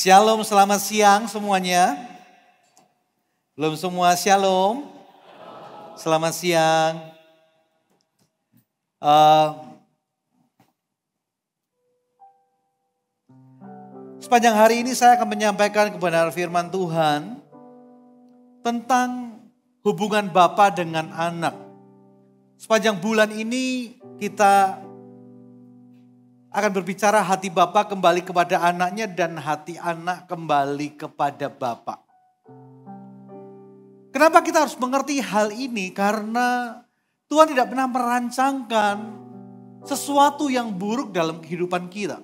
Shalom, selamat siang semuanya. Belum semua shalom. Selamat siang. Uh, sepanjang hari ini saya akan menyampaikan kebenaran firman Tuhan tentang hubungan Bapa dengan anak. Sepanjang bulan ini kita akan berbicara hati Bapak kembali kepada anaknya dan hati anak kembali kepada Bapak. Kenapa kita harus mengerti hal ini? Karena Tuhan tidak pernah merancangkan sesuatu yang buruk dalam kehidupan kita.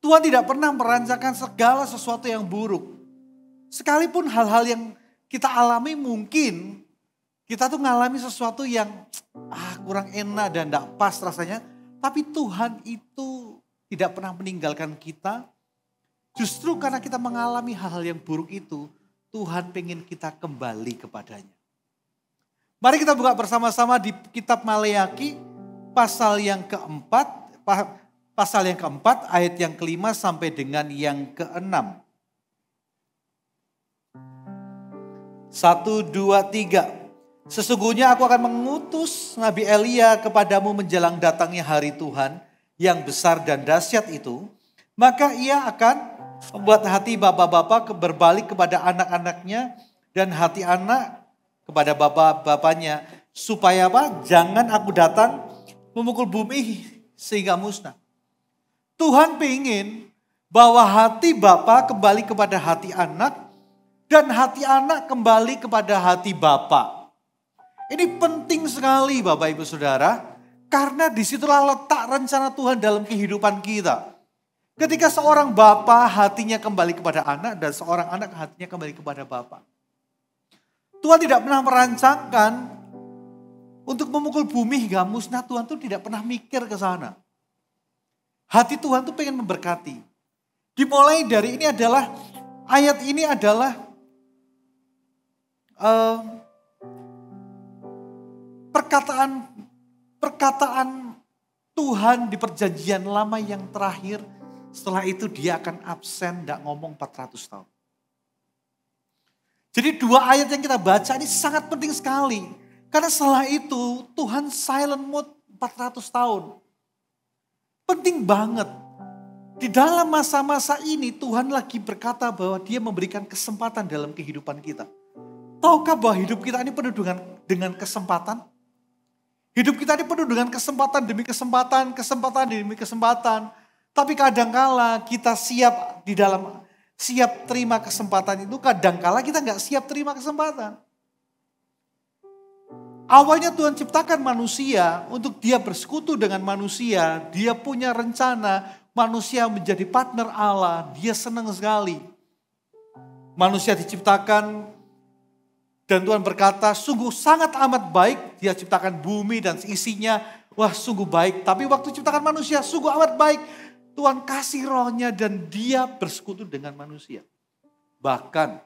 Tuhan tidak pernah merancangkan segala sesuatu yang buruk. Sekalipun hal-hal yang kita alami mungkin kita tuh ngalami sesuatu yang ah, kurang enak dan tidak pas rasanya tapi Tuhan itu tidak pernah meninggalkan kita. Justru karena kita mengalami hal-hal yang buruk itu, Tuhan pengen kita kembali kepadanya. Mari kita buka bersama-sama di kitab Maleaki pasal yang keempat, pasal yang keempat ayat yang kelima sampai dengan yang keenam. Satu, dua, tiga. Sesungguhnya aku akan mengutus Nabi Elia kepadamu menjelang datangnya hari Tuhan yang besar dan dahsyat itu. Maka ia akan membuat hati bapak-bapak berbalik kepada anak-anaknya dan hati anak kepada bapak-bapaknya. Supaya apa? Jangan aku datang memukul bumi sehingga musnah. Tuhan ingin bahwa hati bapak kembali kepada hati anak dan hati anak kembali kepada hati bapak. Ini penting sekali Bapak Ibu Saudara. Karena di situlah letak rencana Tuhan dalam kehidupan kita. Ketika seorang bapak hatinya kembali kepada anak dan seorang anak hatinya kembali kepada bapak. Tuhan tidak pernah merancangkan untuk memukul bumi hingga musnah. Tuhan tuh tidak pernah mikir ke sana. Hati Tuhan tuh pengen memberkati. Dimulai dari ini adalah, ayat ini adalah uh, perkataan perkataan Tuhan di perjanjian lama yang terakhir, setelah itu dia akan absen, tidak ngomong 400 tahun. Jadi dua ayat yang kita baca ini sangat penting sekali. Karena setelah itu Tuhan silent mode 400 tahun. Penting banget. Di dalam masa-masa ini Tuhan lagi berkata bahwa dia memberikan kesempatan dalam kehidupan kita. Tahukah bahwa hidup kita ini penuh dengan, dengan kesempatan? Hidup kita ini penuh dengan kesempatan demi kesempatan, kesempatan demi kesempatan. Tapi kadangkala kita siap di dalam siap terima kesempatan itu, kadangkala kita nggak siap terima kesempatan. Awalnya Tuhan ciptakan manusia untuk dia bersekutu dengan manusia. Dia punya rencana manusia menjadi partner Allah. Dia senang sekali. Manusia diciptakan dan Tuhan berkata, sungguh sangat amat baik dia ciptakan bumi dan isinya. Wah sungguh baik. Tapi waktu ciptakan manusia sungguh amat baik. Tuhan kasih rohnya dan dia bersekutu dengan manusia. Bahkan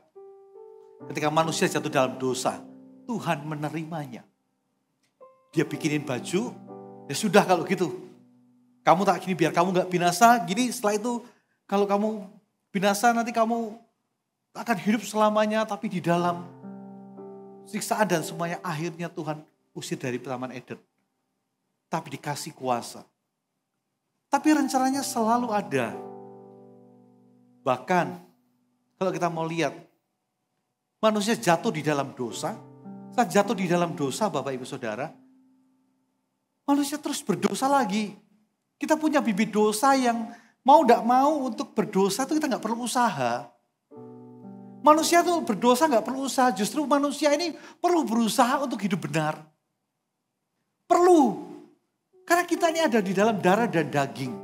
ketika manusia jatuh dalam dosa, Tuhan menerimanya. Dia bikinin baju, ya sudah kalau gitu. Kamu tak gini biar kamu gak binasa, gini setelah itu kalau kamu binasa nanti kamu akan hidup selamanya tapi di dalam siksaan dan semuanya akhirnya Tuhan usir dari Taman Eden. Tapi dikasih kuasa. Tapi rencananya selalu ada. Bahkan kalau kita mau lihat manusia jatuh di dalam dosa, saat jatuh di dalam dosa Bapak Ibu Saudara, manusia terus berdosa lagi. Kita punya bibit dosa yang mau tidak mau untuk berdosa itu kita nggak perlu usaha. Manusia itu berdosa nggak perlu usaha, justru manusia ini perlu berusaha untuk hidup benar. Perlu. Karena kita ini ada di dalam darah dan daging.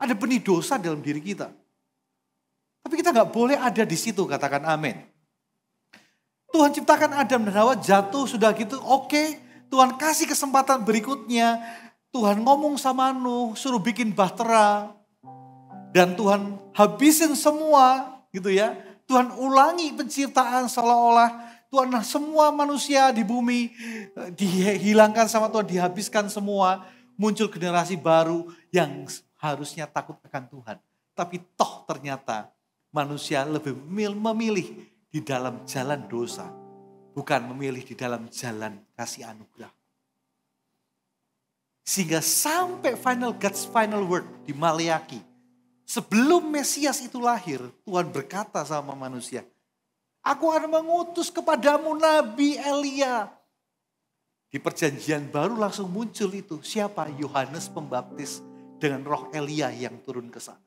Ada benih dosa dalam diri kita. Tapi kita nggak boleh ada di situ, katakan amin. Tuhan ciptakan Adam dan Hawa jatuh sudah gitu, oke. Okay. Tuhan kasih kesempatan berikutnya. Tuhan ngomong sama Nuh, suruh bikin bahtera. Dan Tuhan habisin semua gitu ya. Tuhan ulangi penciptaan seolah-olah Tuhan semua manusia di bumi eh, dihilangkan sama Tuhan, dihabiskan semua. Muncul generasi baru yang harusnya takut akan Tuhan. Tapi toh ternyata manusia lebih memilih di dalam jalan dosa. Bukan memilih di dalam jalan kasih anugerah. Sehingga sampai final God's final word di Maliaki. Sebelum Mesias itu lahir, Tuhan berkata sama manusia, Aku akan mengutus kepadamu Nabi Elia. Di perjanjian baru langsung muncul itu. Siapa? Yohanes Pembaptis dengan roh Elia yang turun ke sana.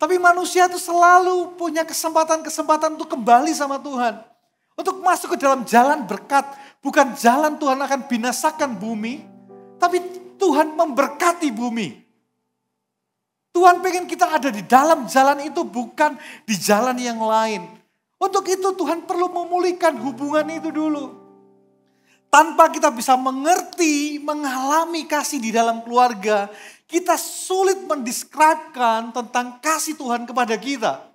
Tapi manusia itu selalu punya kesempatan-kesempatan untuk kembali sama Tuhan. Untuk masuk ke dalam jalan berkat. Bukan jalan Tuhan akan binasakan bumi. Tapi Tuhan memberkati bumi. Tuhan pengen kita ada di dalam jalan itu bukan di jalan yang lain. Untuk itu Tuhan perlu memulihkan hubungan itu dulu. Tanpa kita bisa mengerti, mengalami kasih di dalam keluarga, kita sulit mendeskripsikan tentang kasih Tuhan kepada kita.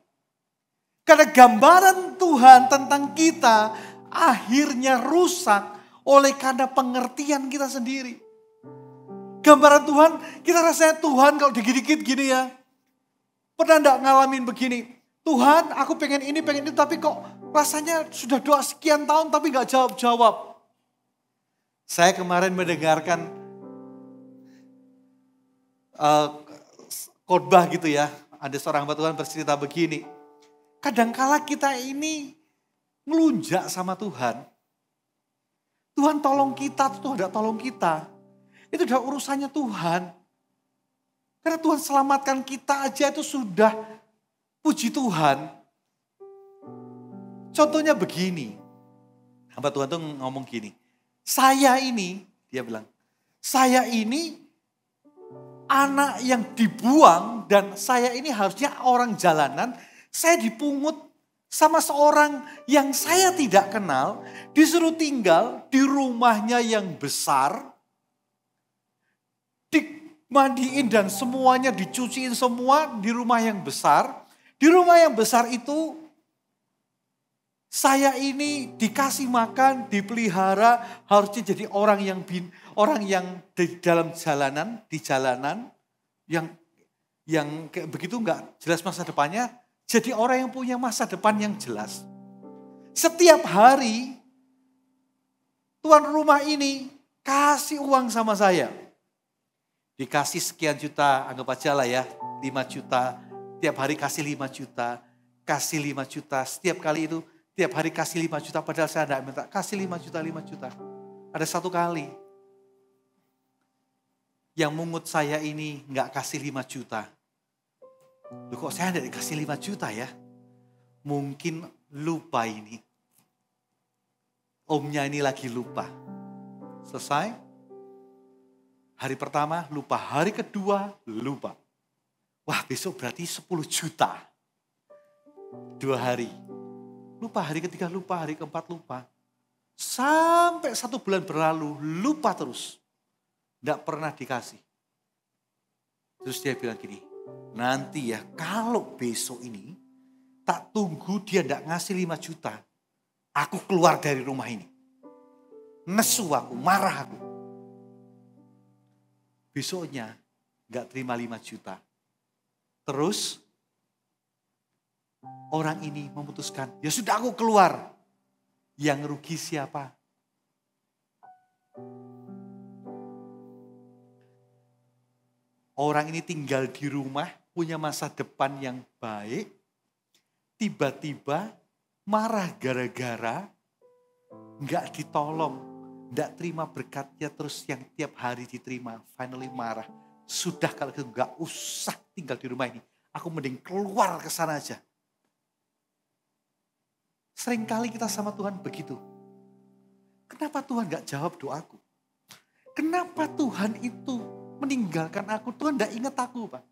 Karena gambaran Tuhan tentang kita akhirnya rusak oleh karena pengertian kita sendiri. Gambaran Tuhan, kita rasanya Tuhan kalau dikit-dikit gini ya. Pernah enggak ngalamin begini? Tuhan aku pengen ini, pengen itu, tapi kok rasanya sudah doa sekian tahun tapi nggak jawab-jawab. Saya kemarin mendengarkan uh, khotbah gitu ya. Ada seorang hamba Tuhan bercerita begini. Kadangkala kita ini ngelunjak sama Tuhan. Tuhan tolong kita, Tuhan tidak tolong kita. Itu udah urusannya Tuhan. Karena Tuhan selamatkan kita aja itu sudah puji Tuhan. Contohnya begini. Hamba Tuhan tuh ngomong gini. Saya ini, dia bilang, saya ini anak yang dibuang dan saya ini harusnya orang jalanan, saya dipungut sama seorang yang saya tidak kenal, disuruh tinggal di rumahnya yang besar, dimandiin dan semuanya dicuciin semua di rumah yang besar. Di rumah yang besar itu saya ini dikasih makan, dipelihara, harusnya jadi orang yang bin, orang yang di dalam jalanan, di jalanan yang yang kayak begitu nggak jelas masa depannya, jadi orang yang punya masa depan yang jelas. Setiap hari tuan rumah ini kasih uang sama saya. Dikasih sekian juta, anggap aja lah ya, 5 juta. Tiap hari kasih 5 juta, kasih 5 juta. Setiap kali itu Tiap hari kasih 5 juta padahal saya tidak minta. Kasih 5 juta, 5 juta. Ada satu kali. Yang mungut saya ini nggak kasih 5 juta. Loh kok saya tidak dikasih 5 juta ya? Mungkin lupa ini. Omnya ini lagi lupa. Selesai. Hari pertama lupa, hari kedua lupa. Wah besok berarti 10 juta. Dua hari Lupa hari ketiga lupa, hari keempat lupa. Sampai satu bulan berlalu, lupa terus. Tidak pernah dikasih. Terus dia bilang gini, nanti ya kalau besok ini tak tunggu dia tidak ngasih 5 juta. Aku keluar dari rumah ini. Nesu aku, marah aku. Besoknya nggak terima 5 juta. Terus Orang ini memutuskan, ya sudah aku keluar. Yang rugi siapa? Orang ini tinggal di rumah, punya masa depan yang baik, tiba-tiba marah gara-gara nggak ditolong, nggak terima berkatnya terus yang tiap hari diterima, finally marah. Sudah kalau gitu nggak usah tinggal di rumah ini, aku mending keluar ke sana aja. Seringkali kita sama Tuhan begitu. Kenapa Tuhan gak jawab doaku? Kenapa Tuhan itu meninggalkan aku? Tuhan gak ingat aku Pak.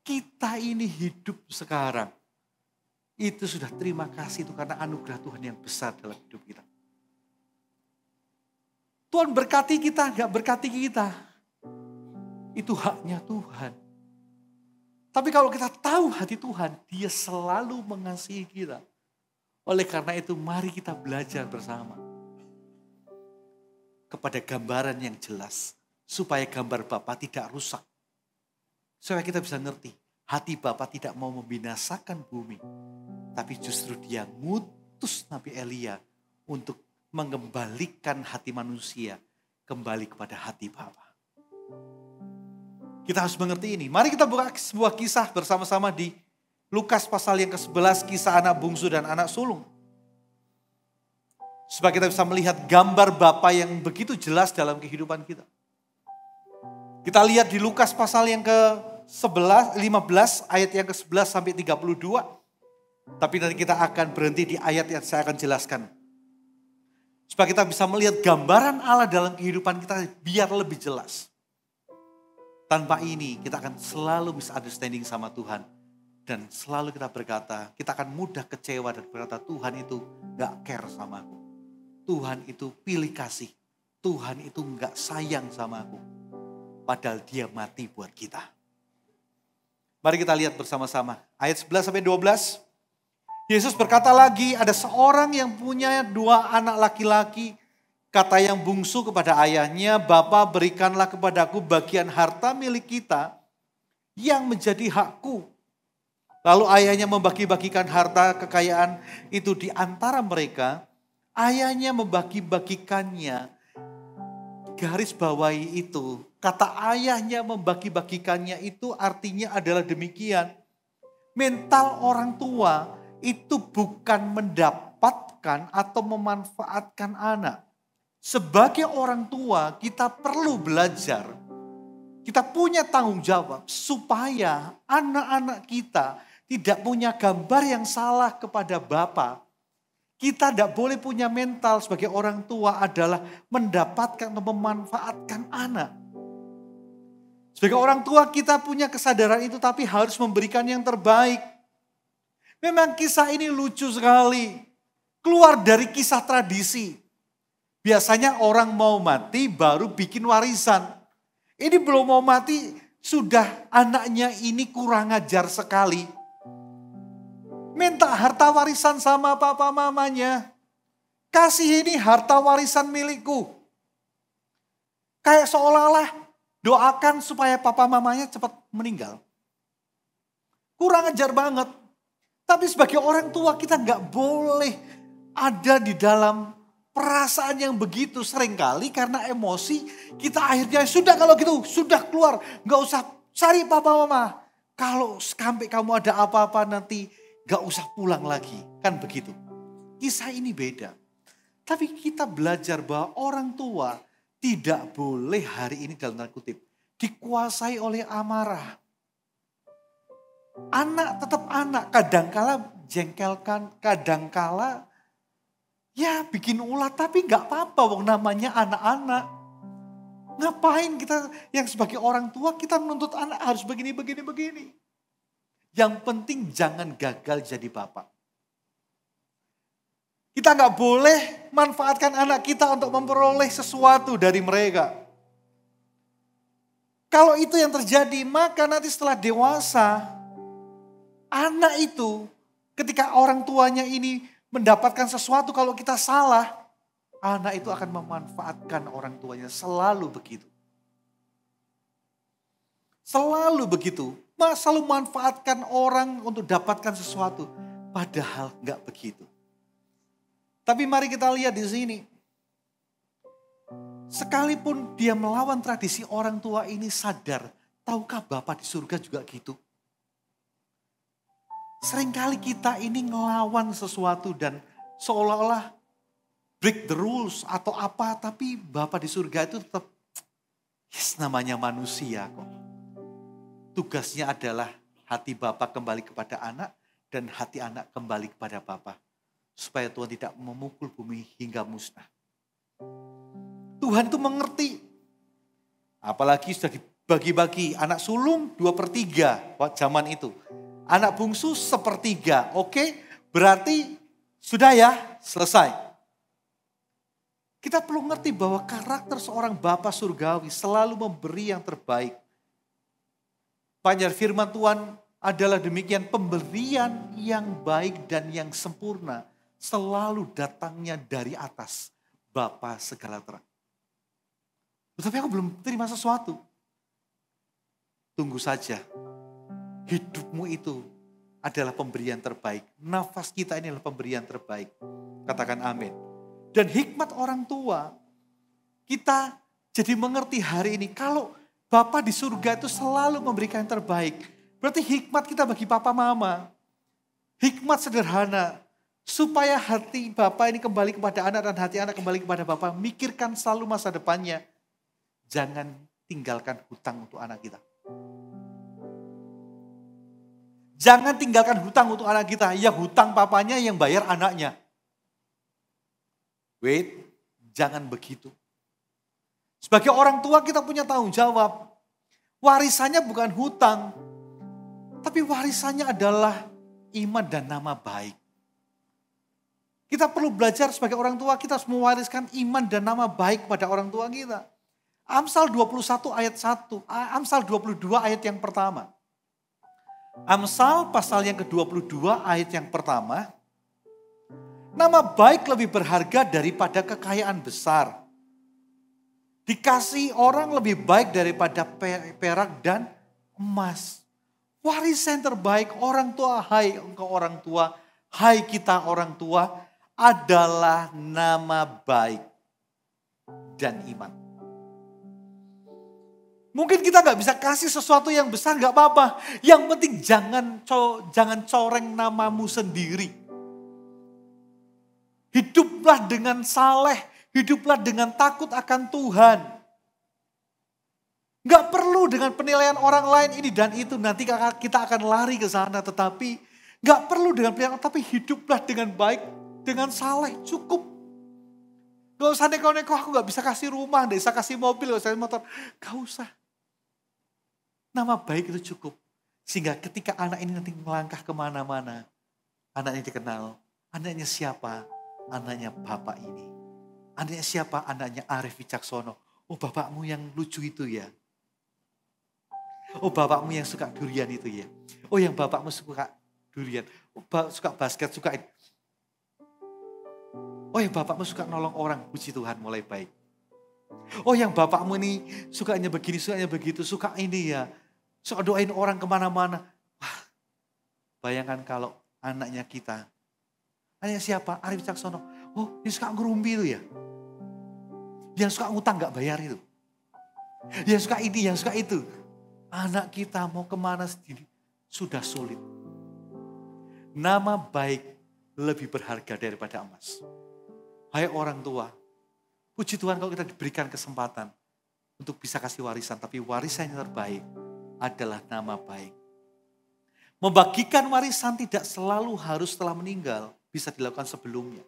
Kita ini hidup sekarang. Itu sudah terima kasih itu karena anugerah Tuhan yang besar dalam hidup kita. Tuhan berkati kita, gak berkati kita. Itu haknya Tuhan. Tapi kalau kita tahu hati Tuhan, dia selalu mengasihi kita. Oleh karena itu mari kita belajar bersama. Kepada gambaran yang jelas. Supaya gambar Bapak tidak rusak. Supaya kita bisa ngerti, hati Bapa tidak mau membinasakan bumi. Tapi justru dia ngutus Nabi Elia untuk mengembalikan hati manusia kembali kepada hati Bapa. Kita harus mengerti ini. Mari kita buka sebuah kisah bersama-sama di Lukas pasal yang ke-11 kisah anak bungsu dan anak sulung. Supaya kita bisa melihat gambar Bapa yang begitu jelas dalam kehidupan kita. Kita lihat di Lukas pasal yang ke-11, 15 ayat yang ke-11 sampai 32. Tapi nanti kita akan berhenti di ayat yang saya akan jelaskan. Supaya kita bisa melihat gambaran Allah dalam kehidupan kita biar lebih jelas. Tanpa ini kita akan selalu misunderstanding sama Tuhan. Dan selalu kita berkata, kita akan mudah kecewa dan berkata Tuhan itu gak care sama aku. Tuhan itu pilih kasih. Tuhan itu gak sayang sama aku. Padahal dia mati buat kita. Mari kita lihat bersama-sama. Ayat 11 sampai 12. Yesus berkata lagi, ada seorang yang punya dua anak laki-laki Kata yang bungsu kepada ayahnya, Bapa berikanlah kepadaku bagian harta milik kita yang menjadi hakku. Lalu ayahnya membagi-bagikan harta kekayaan itu di antara mereka. Ayahnya membagi-bagikannya. Garis bawahi itu, kata ayahnya membagi-bagikannya itu artinya adalah demikian. Mental orang tua itu bukan mendapatkan atau memanfaatkan anak sebagai orang tua kita perlu belajar. Kita punya tanggung jawab supaya anak-anak kita tidak punya gambar yang salah kepada Bapak. Kita tidak boleh punya mental sebagai orang tua adalah mendapatkan atau memanfaatkan anak. Sebagai orang tua kita punya kesadaran itu tapi harus memberikan yang terbaik. Memang kisah ini lucu sekali. Keluar dari kisah tradisi. Biasanya orang mau mati baru bikin warisan. Ini belum mau mati, sudah anaknya ini kurang ajar sekali. Minta harta warisan sama papa mamanya. Kasih ini harta warisan milikku. Kayak seolah-olah doakan supaya papa mamanya cepat meninggal. Kurang ajar banget. Tapi sebagai orang tua kita nggak boleh ada di dalam perasaan yang begitu. Seringkali karena emosi kita akhirnya sudah kalau gitu sudah keluar. Nggak usah cari papa mama. Kalau sampai kamu ada apa-apa nanti nggak usah pulang lagi. Kan begitu. Kisah ini beda. Tapi kita belajar bahwa orang tua tidak boleh hari ini dalam tanda kutip dikuasai oleh amarah anak tetap anak kadangkala jengkelkan kadangkala Ya bikin ulah tapi nggak apa-apa wong namanya anak-anak. Ngapain kita yang sebagai orang tua kita menuntut anak harus begini, begini, begini. Yang penting jangan gagal jadi bapak. Kita nggak boleh manfaatkan anak kita untuk memperoleh sesuatu dari mereka. Kalau itu yang terjadi, maka nanti setelah dewasa, anak itu ketika orang tuanya ini mendapatkan sesuatu kalau kita salah, anak itu akan memanfaatkan orang tuanya. Selalu begitu. Selalu begitu. Selalu manfaatkan orang untuk dapatkan sesuatu. Padahal nggak begitu. Tapi mari kita lihat di sini. Sekalipun dia melawan tradisi orang tua ini sadar. Tahukah Bapak di surga juga gitu? Seringkali kita ini ngelawan sesuatu dan seolah-olah break the rules atau apa. Tapi Bapak di surga itu tetap, yes namanya manusia kok. Tugasnya adalah hati Bapak kembali kepada anak dan hati anak kembali kepada Bapak. Supaya Tuhan tidak memukul bumi hingga musnah. Tuhan itu mengerti. Apalagi sudah dibagi-bagi anak sulung dua per tiga zaman itu anak bungsu sepertiga. Oke, berarti sudah ya, selesai. Kita perlu ngerti bahwa karakter seorang Bapak Surgawi selalu memberi yang terbaik. Panjang firman Tuhan adalah demikian pemberian yang baik dan yang sempurna selalu datangnya dari atas Bapa segala terang. Tetapi aku belum terima sesuatu. tunggu saja. Hidupmu itu adalah pemberian terbaik. Nafas kita ini adalah pemberian terbaik. Katakan amin. Dan hikmat orang tua, kita jadi mengerti hari ini. Kalau Bapak di surga itu selalu memberikan yang terbaik. Berarti hikmat kita bagi papa mama. Hikmat sederhana. Supaya hati Bapak ini kembali kepada anak dan hati anak kembali kepada Bapak. Mikirkan selalu masa depannya. Jangan tinggalkan hutang untuk anak kita. Jangan tinggalkan hutang untuk anak kita. Ya hutang papanya yang bayar anaknya. Wait, jangan begitu. Sebagai orang tua kita punya tanggung jawab. Warisannya bukan hutang. Tapi warisannya adalah iman dan nama baik. Kita perlu belajar sebagai orang tua, kita harus mewariskan iman dan nama baik pada orang tua kita. Amsal 21 ayat 1, Amsal 22 ayat yang pertama. Amsal pasal yang ke-22 ayat yang pertama. Nama baik lebih berharga daripada kekayaan besar. Dikasih orang lebih baik daripada perak dan emas. Warisan terbaik orang tua, hai engkau orang tua, hai kita orang tua, adalah nama baik dan iman. Mungkin kita nggak bisa kasih sesuatu yang besar nggak apa-apa. Yang penting jangan co jangan coreng namamu sendiri. Hiduplah dengan saleh, hiduplah dengan takut akan Tuhan. Gak perlu dengan penilaian orang lain ini dan itu. Nanti kita akan lari ke sana. Tetapi gak perlu dengan penilaian. Tapi hiduplah dengan baik. Dengan saleh cukup. Gak usah neko-neko aku gak bisa kasih rumah. Gak bisa kasih mobil. Gak usah motor. Gak usah. Nama baik itu cukup. Sehingga ketika anak ini nanti melangkah ke mana-mana. Anaknya dikenal. Anaknya siapa? Anaknya bapak ini. Anaknya siapa? Anaknya Arif Wicaksono. Oh bapakmu yang lucu itu ya. Oh bapakmu yang suka durian itu ya. Oh yang bapakmu suka durian. Oh, suka basket, suka ini. Oh yang bapakmu suka nolong orang. Puji Tuhan mulai baik. Oh yang bapakmu ini sukanya begini, sukanya begitu, suka ini ya. Suka doain orang ke mana-mana. Wah, bayangkan kalau anaknya kita. Anaknya siapa? Arif Caksono. Oh dia suka ngerumbi itu ya. Yang suka ngutang gak bayar itu. Yang suka ini, yang suka itu anak kita mau ke mana sendiri sudah sulit. Nama baik lebih berharga daripada emas. Hai orang tua, puji Tuhan kalau kita diberikan kesempatan untuk bisa kasih warisan, tapi warisan yang terbaik adalah nama baik. Membagikan warisan tidak selalu harus setelah meninggal, bisa dilakukan sebelumnya.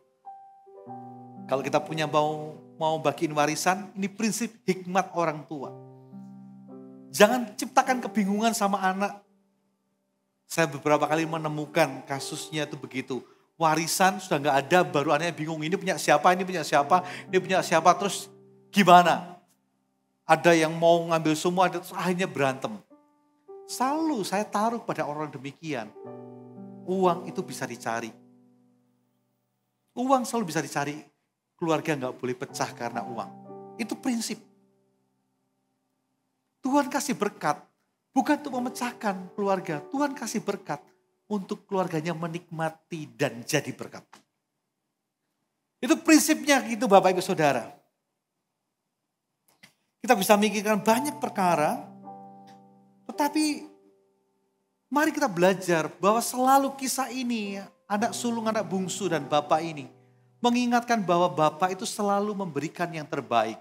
Kalau kita punya mau mau bagiin warisan, ini prinsip hikmat orang tua Jangan ciptakan kebingungan sama anak. Saya beberapa kali menemukan kasusnya itu begitu. Warisan sudah nggak ada, baru anaknya bingung. Ini punya siapa, ini punya siapa, ini punya siapa, terus gimana? Ada yang mau ngambil semua, terus akhirnya berantem. Selalu saya taruh pada orang demikian. Uang itu bisa dicari. Uang selalu bisa dicari. Keluarga nggak boleh pecah karena uang. Itu prinsip. Tuhan kasih berkat bukan untuk memecahkan keluarga. Tuhan kasih berkat untuk keluarganya menikmati dan jadi berkat. Itu prinsipnya gitu Bapak Ibu Saudara. Kita bisa mikirkan banyak perkara, tetapi mari kita belajar bahwa selalu kisah ini, anak sulung, anak bungsu dan Bapak ini, mengingatkan bahwa Bapak itu selalu memberikan yang terbaik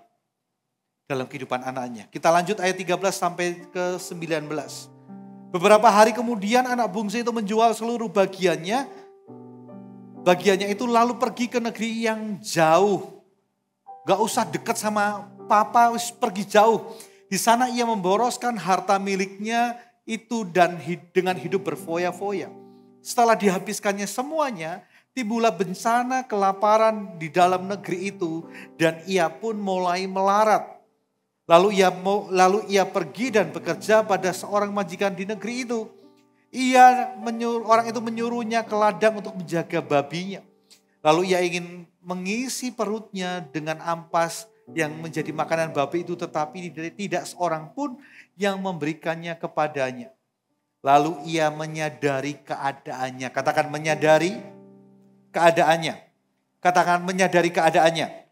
dalam kehidupan anaknya. Kita lanjut ayat 13 sampai ke 19. Beberapa hari kemudian anak bungsu itu menjual seluruh bagiannya. Bagiannya itu lalu pergi ke negeri yang jauh. Gak usah dekat sama papa, pergi jauh. Di sana ia memboroskan harta miliknya itu dan dengan hidup berfoya-foya. Setelah dihabiskannya semuanya, timbullah bencana kelaparan di dalam negeri itu dan ia pun mulai melarat. Lalu ia lalu ia pergi dan bekerja pada seorang majikan di negeri itu. Ia menyuruh, orang itu menyuruhnya ke ladang untuk menjaga babinya. Lalu ia ingin mengisi perutnya dengan ampas yang menjadi makanan babi itu tetapi tidak seorang pun yang memberikannya kepadanya. Lalu ia menyadari keadaannya. Katakan menyadari keadaannya. Katakan menyadari keadaannya.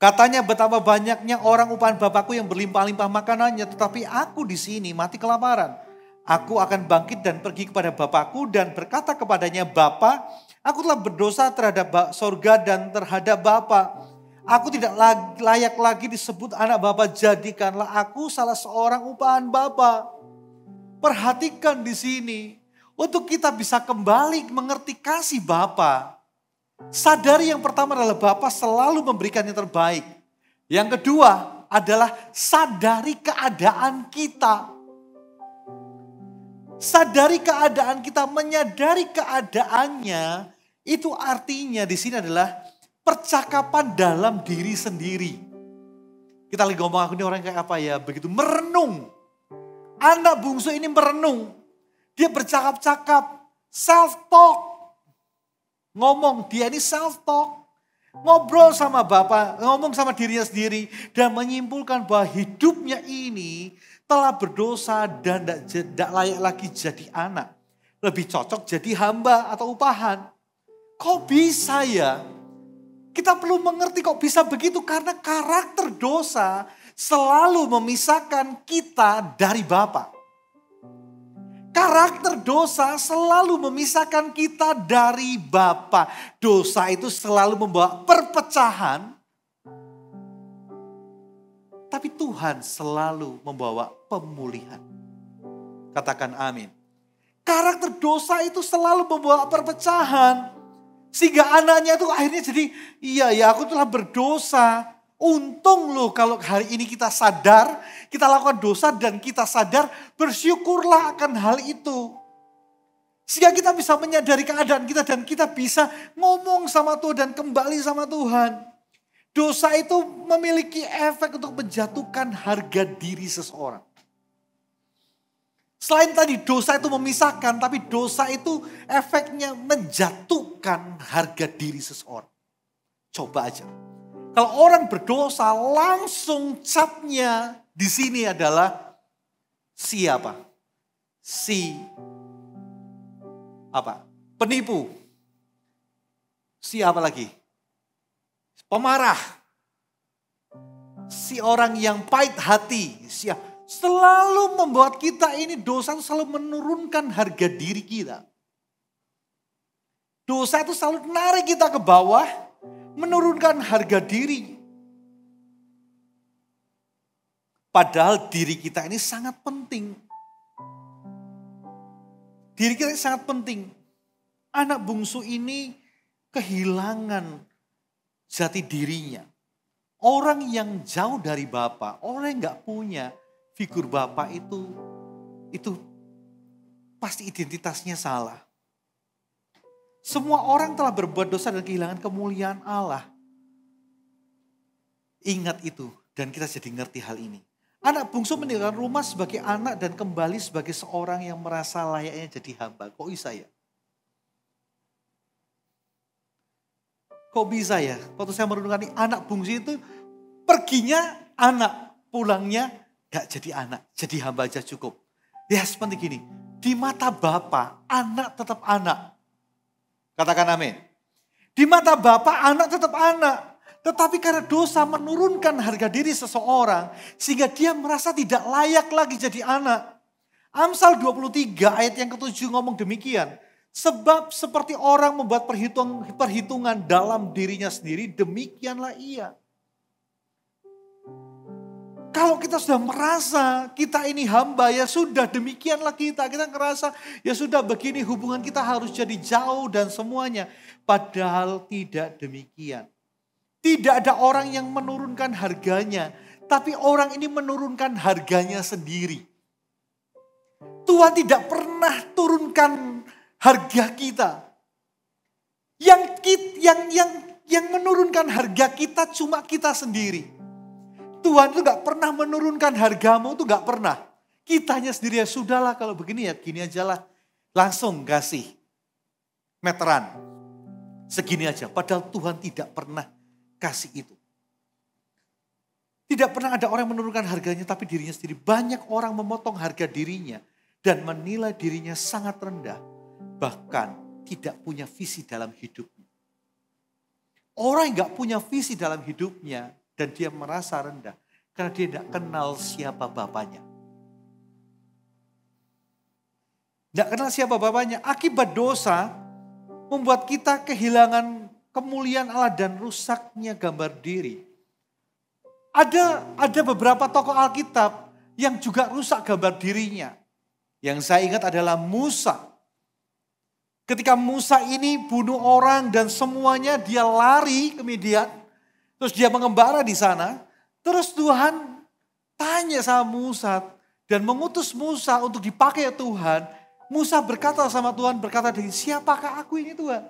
Katanya betapa banyaknya orang upahan Bapakku yang berlimpah-limpah makanannya, tetapi aku di sini mati kelaparan. Aku akan bangkit dan pergi kepada Bapakku dan berkata kepadanya, Bapa, aku telah berdosa terhadap sorga dan terhadap Bapa. Aku tidak layak lagi disebut anak Bapa, jadikanlah aku salah seorang upahan Bapa. Perhatikan di sini, untuk kita bisa kembali mengerti kasih Bapa. Sadari yang pertama adalah Bapa selalu memberikan yang terbaik. Yang kedua adalah sadari keadaan kita sadari keadaan kita, menyadari keadaannya, itu artinya di sini adalah percakapan dalam diri sendiri. Kita lagi ngomong aku ini orang kayak apa ya, begitu merenung. Anak bungsu ini merenung. Dia bercakap-cakap, self talk. Ngomong, dia ini self talk. Ngobrol sama Bapak, ngomong sama dirinya sendiri dan menyimpulkan bahwa hidupnya ini telah berdosa dan tidak layak lagi jadi anak. Lebih cocok jadi hamba atau upahan. Kok bisa ya? Kita perlu mengerti kok bisa begitu karena karakter dosa selalu memisahkan kita dari Bapa. Karakter dosa selalu memisahkan kita dari Bapa. Dosa itu selalu membawa perpecahan tapi Tuhan selalu membawa pemulihan. Katakan amin. Karakter dosa itu selalu membawa perpecahan. Sehingga anaknya itu akhirnya jadi, iya ya aku telah berdosa. Untung loh kalau hari ini kita sadar, kita lakukan dosa dan kita sadar, bersyukurlah akan hal itu. Sehingga kita bisa menyadari keadaan kita dan kita bisa ngomong sama Tuhan dan kembali sama Tuhan. Dosa itu memiliki efek untuk menjatuhkan harga diri seseorang. Selain tadi dosa itu memisahkan, tapi dosa itu efeknya menjatuhkan harga diri seseorang. Coba aja. Kalau orang berdosa langsung capnya di sini adalah siapa? Si apa? Penipu. Siapa lagi? pemarah. Si orang yang pahit hati, si selalu membuat kita ini dosa itu selalu menurunkan harga diri kita. Dosa itu selalu menarik kita ke bawah, menurunkan harga diri. Padahal diri kita ini sangat penting. Diri kita ini sangat penting. Anak bungsu ini kehilangan jati dirinya. Orang yang jauh dari Bapak, orang yang gak punya figur Bapak itu, itu pasti identitasnya salah. Semua orang telah berbuat dosa dan kehilangan kemuliaan Allah. Ingat itu dan kita jadi ngerti hal ini. Anak bungsu meninggalkan rumah sebagai anak dan kembali sebagai seorang yang merasa layaknya jadi hamba. Kok bisa ya? Kok bisa ya? Waktu saya merenungkan ini, anak bungsu itu perginya anak, pulangnya gak jadi anak, jadi hamba aja cukup. Ya seperti gini, di mata Bapak anak tetap anak. Katakan amin. Di mata Bapak anak tetap anak. Tetapi karena dosa menurunkan harga diri seseorang sehingga dia merasa tidak layak lagi jadi anak. Amsal 23 ayat yang ketujuh ngomong demikian. Sebab seperti orang membuat perhitung, perhitungan dalam dirinya sendiri, demikianlah ia. Kalau kita sudah merasa kita ini hamba, ya sudah demikianlah kita. Kita ngerasa ya sudah begini hubungan kita harus jadi jauh dan semuanya. Padahal tidak demikian. Tidak ada orang yang menurunkan harganya. Tapi orang ini menurunkan harganya sendiri. Tuhan tidak pernah turunkan harga kita. Yang yang yang yang menurunkan harga kita cuma kita sendiri. Tuhan itu gak pernah menurunkan hargamu itu gak pernah. Kitanya sendiri ya sudahlah kalau begini ya gini aja lah. Langsung kasih meteran. Segini aja. Padahal Tuhan tidak pernah kasih itu. Tidak pernah ada orang yang menurunkan harganya tapi dirinya sendiri. Banyak orang memotong harga dirinya dan menilai dirinya sangat rendah. Bahkan tidak punya visi dalam hidupnya. Orang yang gak punya visi dalam hidupnya dan dia merasa rendah karena dia tidak kenal siapa bapaknya. Tidak kenal siapa bapaknya. Akibat dosa membuat kita kehilangan kemuliaan Allah dan rusaknya gambar diri. Ada ada beberapa tokoh Alkitab yang juga rusak gambar dirinya. Yang saya ingat adalah Musa. Ketika Musa ini bunuh orang dan semuanya dia lari kemudian. Terus dia mengembara di sana. Terus Tuhan tanya sama Musa dan mengutus Musa untuk dipakai Tuhan. Musa berkata sama Tuhan, berkata dari siapakah aku ini Tuhan?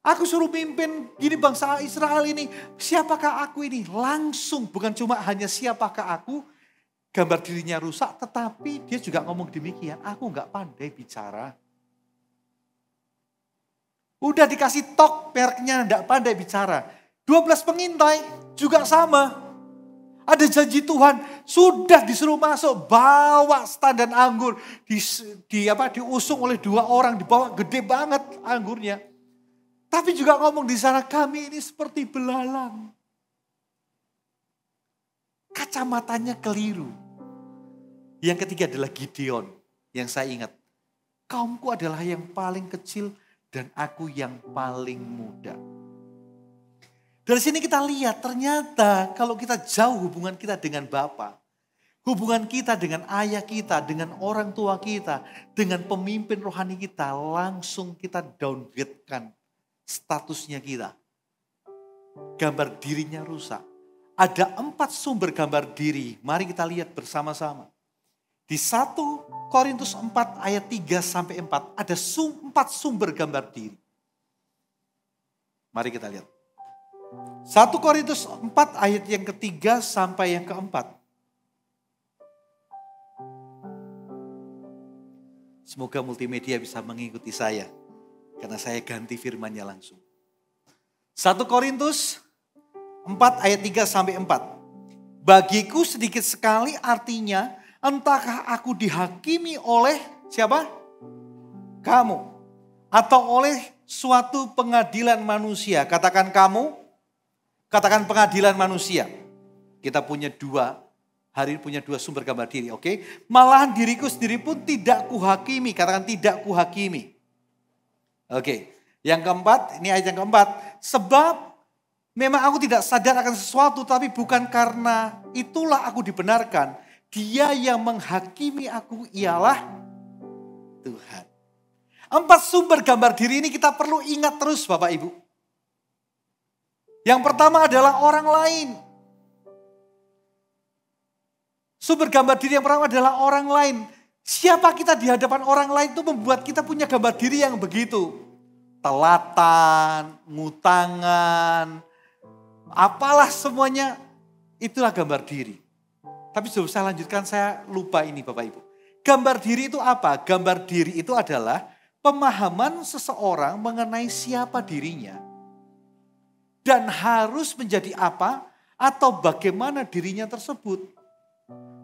Aku suruh pimpin gini bangsa Israel ini. Siapakah aku ini? Langsung bukan cuma hanya siapakah aku. Gambar dirinya rusak tetapi dia juga ngomong demikian. Aku nggak pandai bicara. Udah dikasih tok mereknya nggak pandai bicara. 12 pengintai juga sama. Ada janji Tuhan, sudah disuruh masuk, bawa standar anggur, di, di apa diusung oleh dua orang, dibawa gede banget anggurnya. Tapi juga ngomong di sana kami ini seperti belalang. Kacamatanya keliru. Yang ketiga adalah Gideon. Yang saya ingat. Kaumku adalah yang paling kecil dan aku yang paling muda. Dari sini kita lihat ternyata kalau kita jauh hubungan kita dengan Bapa, hubungan kita dengan ayah kita, dengan orang tua kita, dengan pemimpin rohani kita, langsung kita downgrade-kan statusnya kita. Gambar dirinya rusak. Ada empat sumber gambar diri. Mari kita lihat bersama-sama. Di 1 Korintus 4 ayat 3 sampai 4 ada empat sumber gambar diri. Mari kita lihat. 1 Korintus 4 ayat yang ketiga sampai yang keempat. Semoga multimedia bisa mengikuti saya. Karena saya ganti firmannya langsung. 1 Korintus 4 ayat 3 sampai 4. Bagiku sedikit sekali artinya entahkah aku dihakimi oleh siapa? Kamu. Atau oleh suatu pengadilan manusia. Katakan kamu, katakan pengadilan manusia. Kita punya dua, hari ini punya dua sumber gambar diri, oke? Okay? Malahan diriku sendiri pun tidak kuhakimi, katakan tidak kuhakimi. Oke, yang keempat, ini ayat yang keempat. Sebab memang aku tidak sadar akan sesuatu, tapi bukan karena itulah aku dibenarkan. Dia yang menghakimi aku ialah Tuhan. Empat sumber gambar diri ini kita perlu ingat terus Bapak Ibu. Yang pertama adalah orang lain. Sumber gambar diri yang pertama adalah orang lain. Siapa kita di hadapan orang lain itu membuat kita punya gambar diri yang begitu. Telatan, ngutangan, apalah semuanya itulah gambar diri. Tapi sebelum saya lanjutkan saya lupa ini Bapak Ibu. Gambar diri itu apa? Gambar diri itu adalah pemahaman seseorang mengenai siapa dirinya. Dan harus menjadi apa atau bagaimana dirinya tersebut.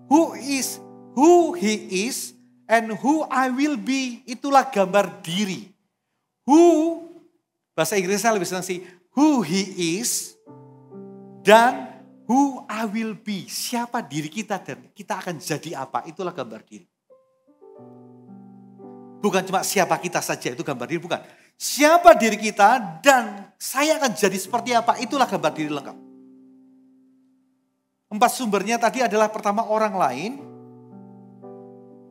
Who is who he is and who I will be itulah gambar diri. Who bahasa Inggrisnya lebih senang sih who he is dan who I will be. Siapa diri kita dan kita akan jadi apa. Itulah gambar diri. Bukan cuma siapa kita saja itu gambar diri, bukan. Siapa diri kita dan saya akan jadi seperti apa, itulah gambar diri lengkap. Empat sumbernya tadi adalah pertama orang lain,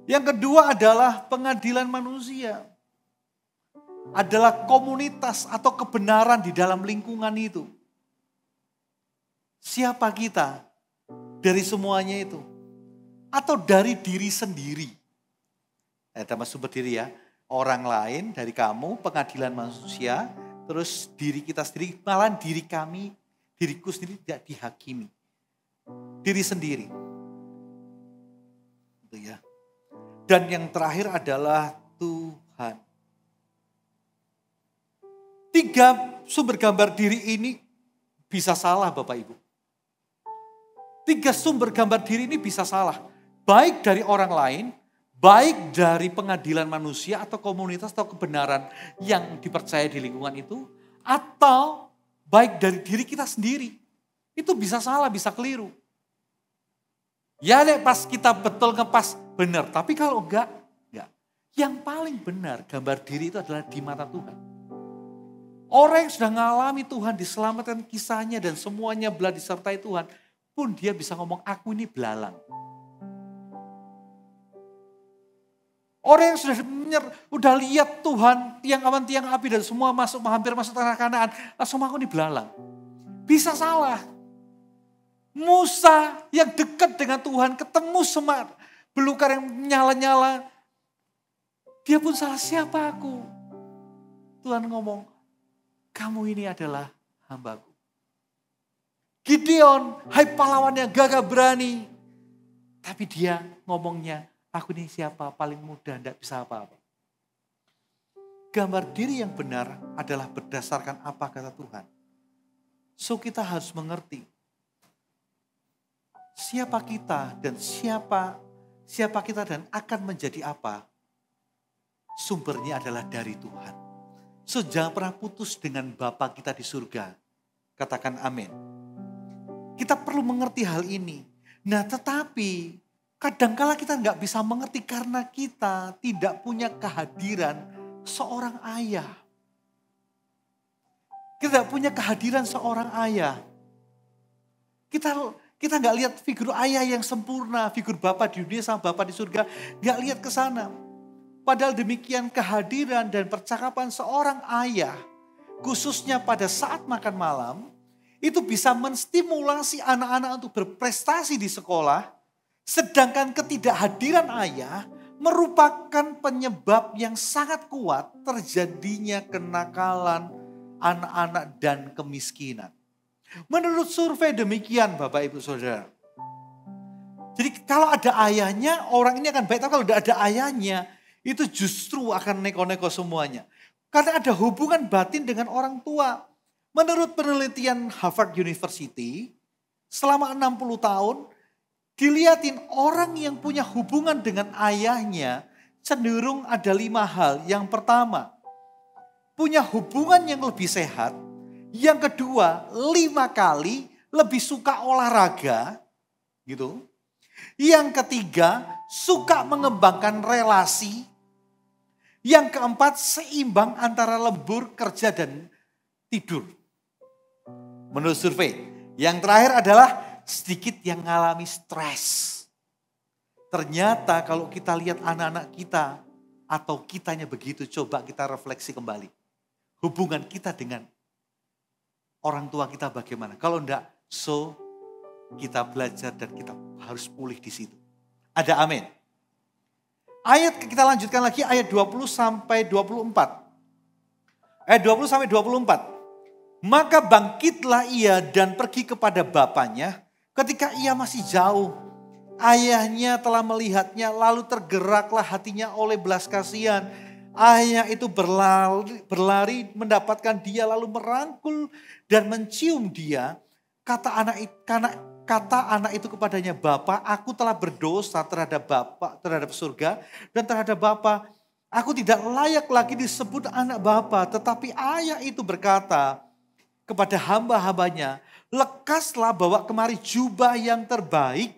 yang kedua adalah pengadilan manusia. Adalah komunitas atau kebenaran di dalam lingkungan itu. Siapa kita dari semuanya itu? Atau dari diri sendiri? Eh, sumber diri ya. Orang lain dari kamu, pengadilan manusia, terus diri kita sendiri, malah diri kami, diriku sendiri tidak dihakimi. Diri sendiri. Itu ya. Dan yang terakhir adalah Tuhan. Tiga sumber gambar diri ini bisa salah Bapak Ibu. Tiga sumber gambar diri ini bisa salah. Baik dari orang lain, baik dari pengadilan manusia atau komunitas atau kebenaran yang dipercaya di lingkungan itu, atau baik dari diri kita sendiri. Itu bisa salah, bisa keliru. Ya deh pas kita betul ngepas benar, tapi kalau enggak, enggak. Yang paling benar gambar diri itu adalah di mata Tuhan. Orang yang sudah mengalami Tuhan, diselamatkan kisahnya dan semuanya belah disertai Tuhan, pun dia bisa ngomong aku ini belalang. Orang yang sudah menyer, udah lihat Tuhan, tiang awan, tiang api dan semua masuk hampir masuk tanah kanaan, langsung aku ini belalang. Bisa salah. Musa yang dekat dengan Tuhan ketemu semar belukar yang nyala-nyala. Dia pun salah siapa aku. Tuhan ngomong, kamu ini adalah hambaku. Gideon, hai pahlawan yang gagah berani. Tapi dia ngomongnya, aku ini siapa paling muda, tidak bisa apa-apa. Gambar diri yang benar adalah berdasarkan apa kata Tuhan. So kita harus mengerti siapa kita dan siapa siapa kita dan akan menjadi apa. Sumbernya adalah dari Tuhan. So jangan pernah putus dengan Bapa kita di surga. Katakan amin. Kita perlu mengerti hal ini. Nah tetapi kadangkala kita nggak bisa mengerti karena kita tidak punya kehadiran seorang ayah. Kita tidak punya kehadiran seorang ayah. Kita kita nggak lihat figur ayah yang sempurna, figur bapak di dunia sama bapak di surga, nggak lihat ke sana. Padahal demikian kehadiran dan percakapan seorang ayah, khususnya pada saat makan malam, itu bisa menstimulasi anak-anak untuk berprestasi di sekolah, sedangkan ketidakhadiran ayah merupakan penyebab yang sangat kuat terjadinya kenakalan anak-anak dan kemiskinan. Menurut survei demikian Bapak Ibu Saudara. Jadi kalau ada ayahnya orang ini akan baik, tapi kalau tidak ada ayahnya itu justru akan neko-neko semuanya. Karena ada hubungan batin dengan orang tua. Menurut penelitian Harvard University, selama 60 tahun, dilihatin orang yang punya hubungan dengan ayahnya cenderung ada lima hal. Yang pertama, punya hubungan yang lebih sehat. Yang kedua, lima kali lebih suka olahraga. gitu. Yang ketiga, suka mengembangkan relasi. Yang keempat, seimbang antara lembur, kerja, dan tidur menurut survei. Yang terakhir adalah sedikit yang mengalami stres. Ternyata kalau kita lihat anak-anak kita atau kitanya begitu, coba kita refleksi kembali. Hubungan kita dengan orang tua kita bagaimana? Kalau enggak, so kita belajar dan kita harus pulih di situ. Ada amin. Ayat kita lanjutkan lagi ayat 20 sampai 24. Ayat 20 sampai 24. Maka bangkitlah ia dan pergi kepada bapaknya ketika ia masih jauh. Ayahnya telah melihatnya lalu tergeraklah hatinya oleh belas kasihan. Ayah itu berlari, berlari mendapatkan dia lalu merangkul dan mencium dia. Kata anak karena kata anak itu kepadanya, "Bapak, aku telah berdosa terhadap Bapak, terhadap surga dan terhadap Bapak. Aku tidak layak lagi disebut anak Bapak." Tetapi ayah itu berkata, kepada hamba-hambanya, lekaslah bawa kemari jubah yang terbaik,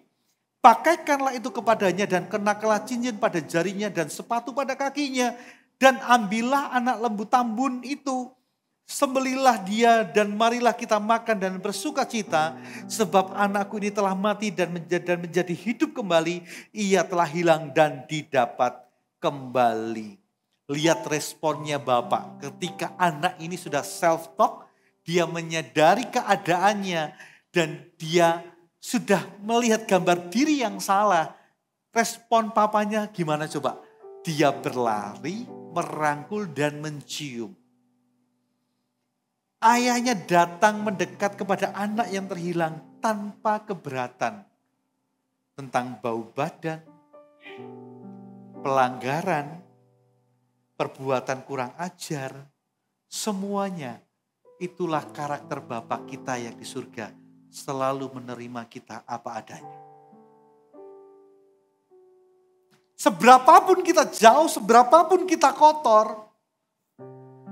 pakaikanlah itu kepadanya dan kenakanlah cincin pada jarinya dan sepatu pada kakinya, dan ambillah anak lembu tambun itu, sembelilah dia dan marilah kita makan dan bersuka cita, sebab anakku ini telah mati dan menjadi, dan menjadi hidup kembali, ia telah hilang dan didapat kembali. Lihat responnya Bapak ketika anak ini sudah self-talk, dia menyadari keadaannya dan dia sudah melihat gambar diri yang salah. Respon papanya gimana coba? Dia berlari, merangkul dan mencium. Ayahnya datang mendekat kepada anak yang terhilang tanpa keberatan tentang bau badan, pelanggaran, perbuatan kurang ajar, semuanya Itulah karakter Bapak kita yang di surga. selalu menerima kita apa adanya. Seberapapun kita jauh, seberapapun kita kotor,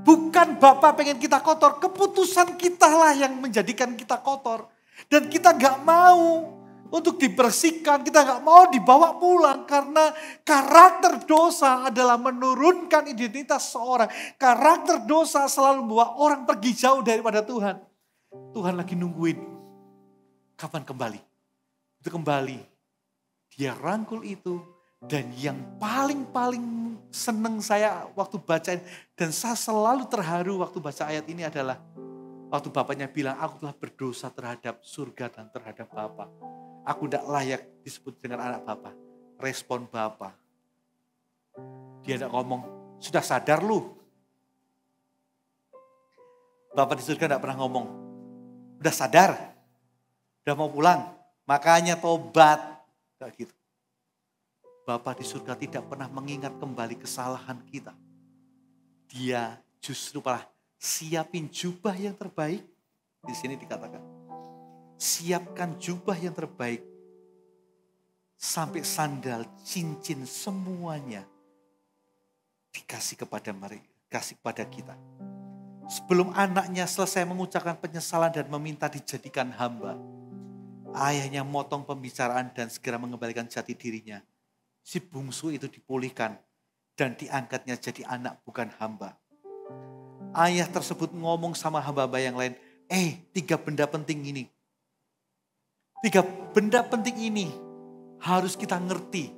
bukan Bapak pengen kita kotor, keputusan kita lah yang menjadikan kita kotor. Dan kita gak mau untuk dibersihkan, kita gak mau dibawa pulang karena karakter dosa adalah menurunkan identitas seorang. Karakter dosa selalu membawa orang pergi jauh daripada Tuhan. Tuhan lagi nungguin kapan kembali. Itu kembali. Dia rangkul itu, dan yang paling-paling seneng saya waktu baca dan saya selalu terharu waktu baca ayat ini adalah waktu bapaknya bilang aku telah berdosa terhadap surga dan terhadap Bapak. Aku tidak layak disebut dengan anak Bapak. Respon Bapak. Dia tidak ngomong, sudah sadar lu. Bapak di surga tidak pernah ngomong, udah sadar, udah mau pulang, makanya tobat. Gak gitu. Bapa di surga tidak pernah mengingat kembali kesalahan kita. Dia justru malah siapin jubah yang terbaik. Di sini dikatakan, siapkan jubah yang terbaik. Sampai sandal, cincin, semuanya dikasih kepada mereka, kasih kepada kita. Sebelum anaknya selesai mengucapkan penyesalan dan meminta dijadikan hamba, ayahnya motong pembicaraan dan segera mengembalikan jati dirinya si bungsu itu dipulihkan dan diangkatnya jadi anak bukan hamba. Ayah tersebut ngomong sama hamba-hamba yang lain, eh tiga benda penting ini. Tiga benda penting ini harus kita ngerti.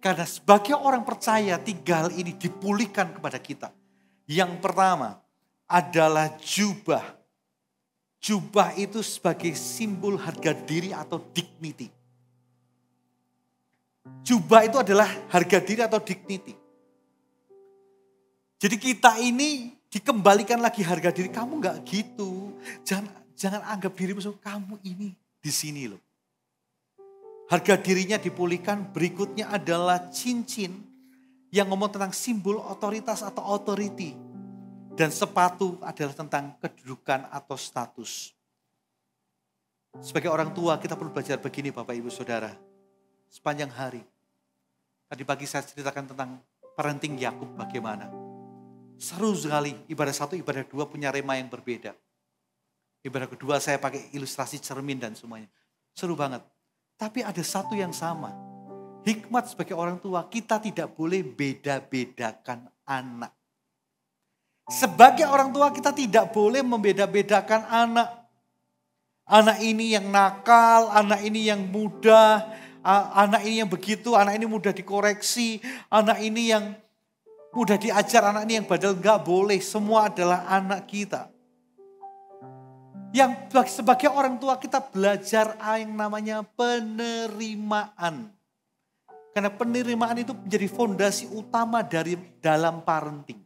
Karena sebagai orang percaya tiga hal ini dipulihkan kepada kita. Yang pertama adalah jubah. Jubah itu sebagai simbol harga diri atau dignity Jubah itu adalah harga diri atau dignity. Jadi kita ini dikembalikan lagi harga diri. Kamu nggak gitu. Jangan jangan anggap diri musuh kamu ini di sini loh. Harga dirinya dipulihkan. Berikutnya adalah cincin yang ngomong tentang simbol otoritas atau authority. Dan sepatu adalah tentang kedudukan atau status. Sebagai orang tua kita perlu belajar begini Bapak Ibu Saudara. Sepanjang hari Tadi pagi saya ceritakan tentang parenting Yakub bagaimana. Seru sekali, ibadah satu, ibadah dua punya rema yang berbeda. Ibadah kedua saya pakai ilustrasi cermin dan semuanya. Seru banget. Tapi ada satu yang sama. Hikmat sebagai orang tua, kita tidak boleh beda-bedakan anak. Sebagai orang tua kita tidak boleh membeda-bedakan anak. Anak ini yang nakal, anak ini yang muda, anak ini yang begitu, anak ini mudah dikoreksi, anak ini yang mudah diajar, anak ini yang badal nggak boleh. Semua adalah anak kita. Yang sebagai orang tua kita belajar yang namanya penerimaan. Karena penerimaan itu menjadi fondasi utama dari dalam parenting.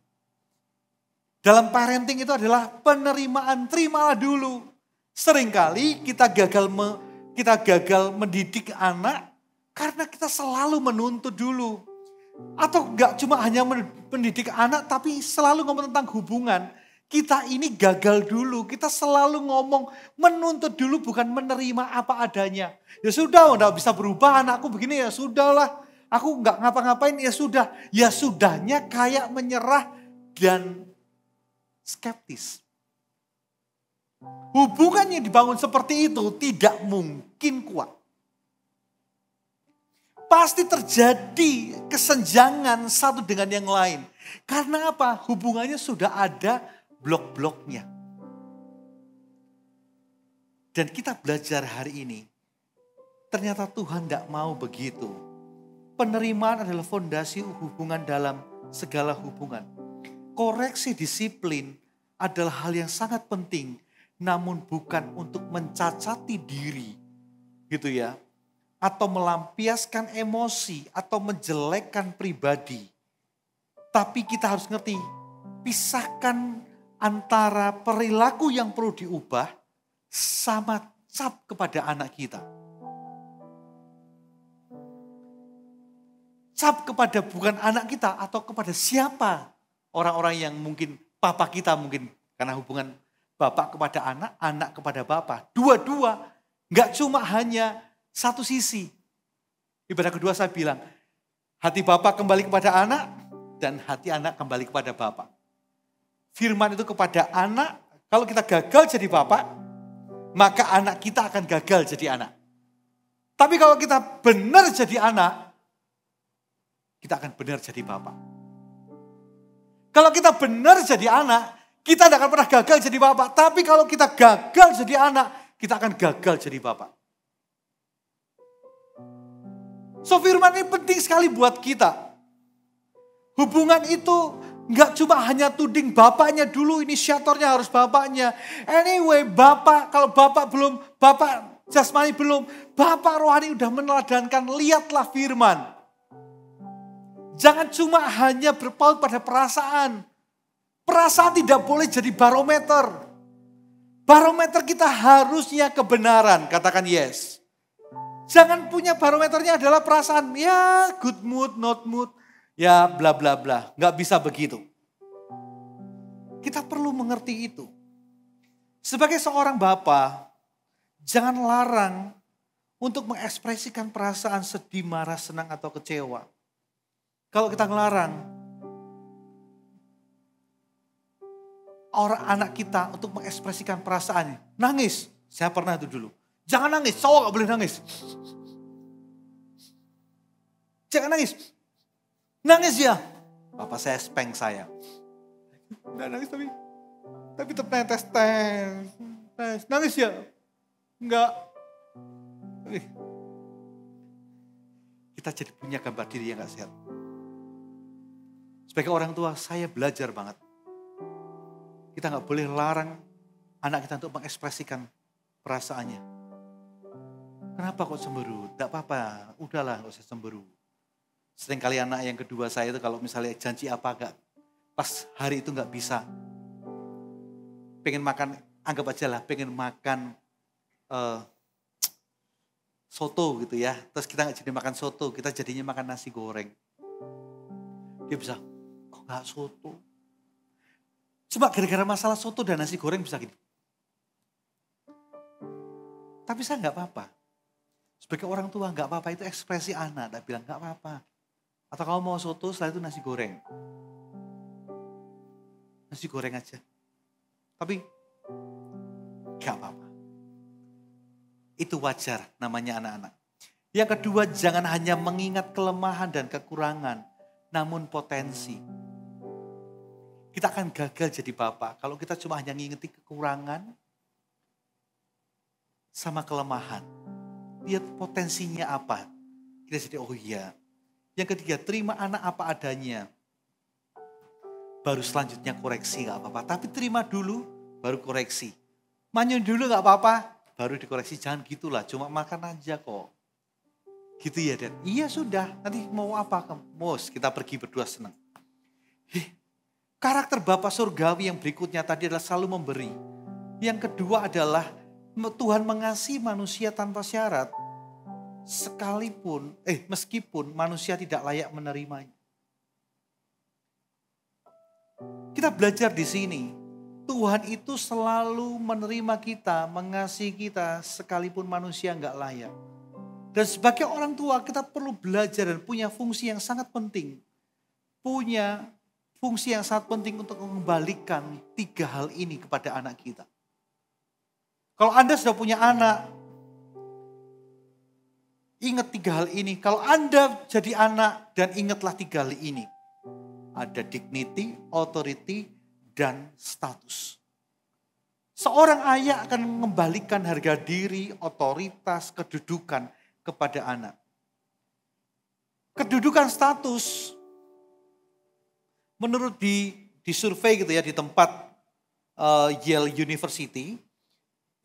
Dalam parenting itu adalah penerimaan, terimalah dulu. Seringkali kita gagal me, kita gagal mendidik anak karena kita selalu menuntut dulu. Atau enggak cuma hanya mendidik anak tapi selalu ngomong tentang hubungan. Kita ini gagal dulu, kita selalu ngomong menuntut dulu bukan menerima apa adanya. Ya sudah, enggak bisa berubah anakku begini ya sudahlah. Aku enggak ngapa-ngapain ya sudah. Ya sudahnya kayak menyerah dan skeptis. Hubungan yang dibangun seperti itu tidak mungkin kuat. Pasti terjadi kesenjangan satu dengan yang lain. Karena apa? Hubungannya sudah ada blok-bloknya. Dan kita belajar hari ini, ternyata Tuhan tidak mau begitu. Penerimaan adalah fondasi hubungan dalam segala hubungan. Koreksi disiplin adalah hal yang sangat penting namun bukan untuk mencacati diri gitu ya atau melampiaskan emosi atau menjelekkan pribadi tapi kita harus ngerti pisahkan antara perilaku yang perlu diubah sama cap kepada anak kita cap kepada bukan anak kita atau kepada siapa orang-orang yang mungkin papa kita mungkin karena hubungan Bapak kepada anak, anak kepada bapak. Dua-dua Nggak cuma hanya satu sisi. Ibadah kedua saya bilang, hati Bapak kembali kepada anak dan hati anak kembali kepada Bapak. Firman itu kepada anak, kalau kita gagal jadi Bapak, maka anak kita akan gagal jadi anak. Tapi kalau kita benar jadi anak, kita akan benar jadi Bapak. Kalau kita benar jadi anak, kita tidak akan pernah gagal jadi Bapak. Tapi kalau kita gagal jadi anak, kita akan gagal jadi Bapak. So firman ini penting sekali buat kita. Hubungan itu nggak cuma hanya tuding bapaknya dulu, inisiatornya harus bapaknya. Anyway, bapak, kalau bapak belum, bapak jasmani belum, bapak rohani udah meneladankan, lihatlah firman. Jangan cuma hanya berpaut pada perasaan. Perasaan tidak boleh jadi barometer. Barometer kita harusnya kebenaran, katakan yes. Jangan punya barometernya adalah perasaan, ya good mood, not mood, ya bla bla bla. Nggak bisa begitu. Kita perlu mengerti itu. Sebagai seorang bapak, jangan larang untuk mengekspresikan perasaan sedih, marah, senang, atau kecewa. Kalau kita ngelarang, orang anak kita untuk mengekspresikan perasaannya. Nangis, saya pernah itu dulu. Jangan nangis, cowok gak boleh nangis. Jangan nangis. Nangis ya. Bapak saya speng saya. Nggak nangis tapi, tapi tetap tes, tes. Nangis ya? Enggak. Kita jadi punya gambar diri yang gak sehat. Sebagai orang tua, saya belajar banget. Kita gak boleh larang anak kita untuk mengekspresikan perasaannya. Kenapa kok cemburu? Tidak apa-apa, udahlah gak usah cemburu. Sering kali anak yang kedua saya itu kalau misalnya janji apa gak, pas hari itu gak bisa. Pengen makan, anggap aja lah, pengen makan uh, soto gitu ya. Terus kita gak jadi makan soto, kita jadinya makan nasi goreng. Dia bisa, kok gak soto? Cuma gara-gara masalah soto dan nasi goreng bisa gitu. Tapi saya nggak apa-apa. Sebagai orang tua nggak apa-apa itu ekspresi anak. Tak bilang nggak apa-apa. Atau kamu mau soto setelah itu nasi goreng. Nasi goreng aja. Tapi nggak apa-apa. Itu wajar namanya anak-anak. Yang kedua jangan hanya mengingat kelemahan dan kekurangan. Namun potensi. Kita akan gagal jadi bapak kalau kita cuma hanya ngingeti kekurangan sama kelemahan lihat potensinya apa. Kita jadi, oh iya. Yang ketiga, terima anak apa adanya. Baru selanjutnya koreksi gak apa-apa. Tapi terima dulu, baru koreksi. Manyun dulu gak apa-apa, baru dikoreksi. Jangan gitulah, cuma makan aja kok. Gitu ya, Dan. Iya sudah, nanti mau apa? Mos, kita pergi berdua senang. Hih, karakter Bapak Surgawi yang berikutnya tadi adalah selalu memberi. Yang kedua adalah Tuhan mengasihi manusia tanpa syarat, sekalipun, eh meskipun manusia tidak layak menerimanya. Kita belajar di sini, Tuhan itu selalu menerima kita, mengasihi kita, sekalipun manusia nggak layak. Dan sebagai orang tua kita perlu belajar dan punya fungsi yang sangat penting. Punya fungsi yang sangat penting untuk mengembalikan tiga hal ini kepada anak kita. Kalau Anda sudah punya anak, ingat tiga hal ini. Kalau Anda jadi anak dan ingatlah tiga hal ini. Ada dignity, authority, dan status. Seorang ayah akan mengembalikan harga diri, otoritas, kedudukan kepada anak. Kedudukan status menurut di di survei gitu ya di tempat uh, Yale University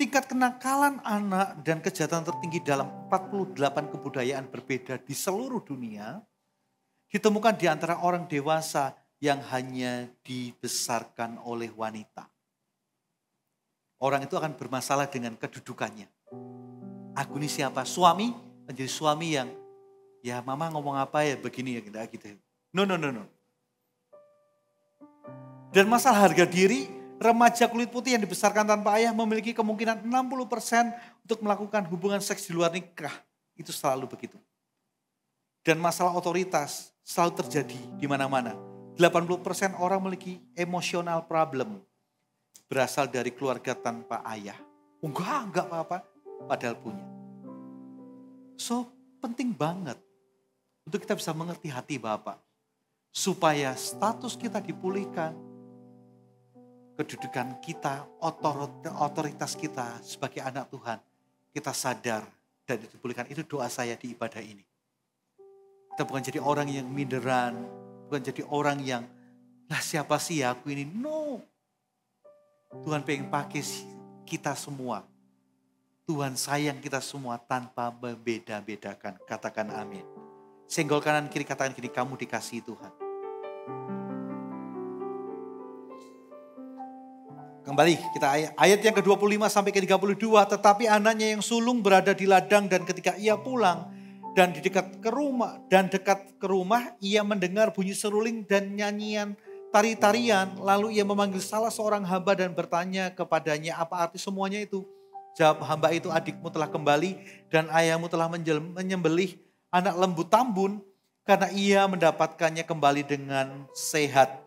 Tingkat kenakalan anak dan kejahatan tertinggi dalam 48 kebudayaan berbeda di seluruh dunia ditemukan di antara orang dewasa yang hanya dibesarkan oleh wanita. Orang itu akan bermasalah dengan kedudukannya. Aku ini siapa? Suami menjadi suami yang ya mama ngomong apa ya begini ya gitu. No, no, no, no. Dan masalah harga diri remaja kulit putih yang dibesarkan tanpa ayah memiliki kemungkinan 60% untuk melakukan hubungan seks di luar nikah. Itu selalu begitu. Dan masalah otoritas selalu terjadi di mana-mana. 80% orang memiliki emosional problem. Berasal dari keluarga tanpa ayah. Enggak, enggak apa-apa. Padahal punya. So, penting banget untuk kita bisa mengerti hati Bapak. Supaya status kita dipulihkan, kedudukan kita, otoritas kita sebagai anak Tuhan, kita sadar dan dipulihkan. Itu doa saya di ibadah ini. Kita bukan jadi orang yang minderan, bukan jadi orang yang, lah siapa sih ya aku ini? No. Tuhan pengen pakai kita semua. Tuhan sayang kita semua tanpa membeda-bedakan. Katakan amin. Senggol kanan kiri katakan kiri kamu dikasih Tuhan. Kembali kita ayat, ayat yang ke-25 sampai ke-32. Tetapi anaknya yang sulung berada di ladang dan ketika ia pulang dan di dekat ke rumah dan dekat ke rumah ia mendengar bunyi seruling dan nyanyian tari-tarian. Lalu ia memanggil salah seorang hamba dan bertanya kepadanya apa arti semuanya itu. Jawab hamba itu adikmu telah kembali dan ayahmu telah menyembelih anak lembu tambun karena ia mendapatkannya kembali dengan sehat.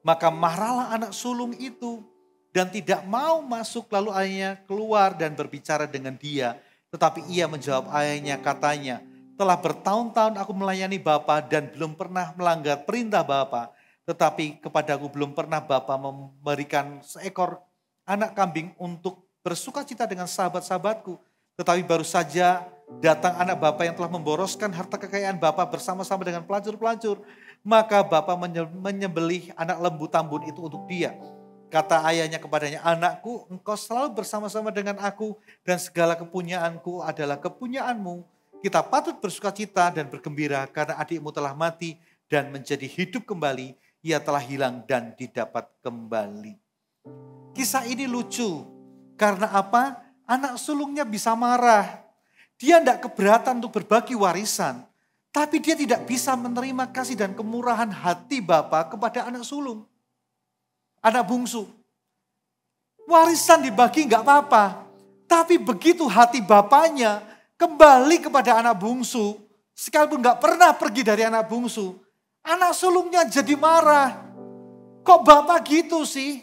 Maka marahlah anak sulung itu dan tidak mau masuk lalu ayahnya keluar dan berbicara dengan dia. Tetapi ia menjawab ayahnya katanya, telah bertahun-tahun aku melayani Bapa dan belum pernah melanggar perintah Bapa. Tetapi kepadaku belum pernah Bapa memberikan seekor anak kambing untuk bersuka cita dengan sahabat-sahabatku. Tetapi baru saja datang anak Bapa yang telah memboroskan harta kekayaan Bapa bersama-sama dengan pelacur-pelacur. Maka Bapa menyembelih anak lembu tambun itu untuk dia Kata ayahnya kepadanya, anakku engkau selalu bersama-sama dengan aku dan segala kepunyaanku adalah kepunyaanmu. Kita patut bersuka cita dan bergembira karena adikmu telah mati dan menjadi hidup kembali. Ia telah hilang dan didapat kembali. Kisah ini lucu. Karena apa? Anak sulungnya bisa marah. Dia tidak keberatan untuk berbagi warisan. Tapi dia tidak bisa menerima kasih dan kemurahan hati Bapak kepada anak sulung anak bungsu. Warisan dibagi nggak apa-apa. Tapi begitu hati bapaknya kembali kepada anak bungsu, sekalipun nggak pernah pergi dari anak bungsu, anak sulungnya jadi marah. Kok bapak gitu sih?